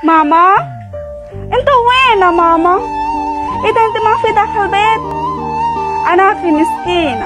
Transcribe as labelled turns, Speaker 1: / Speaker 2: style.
Speaker 1: Mama? Ento wena, Mama? Ito yung mga fitakal bet. Ana, finiskin.